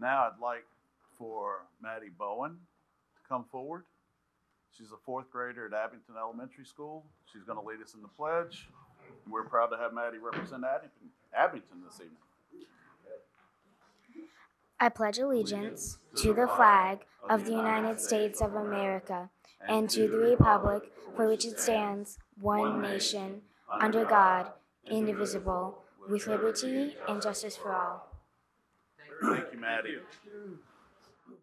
Now I'd like for Maddie Bowen to come forward. She's a fourth grader at Abingdon Elementary School. She's going to lead us in the pledge. We're proud to have Maddie represent Abingdon, Abingdon this evening. I pledge allegiance to the flag of the United States of America and to the republic for which it stands, one nation, under God, indivisible, with liberty and justice for all. Maddie.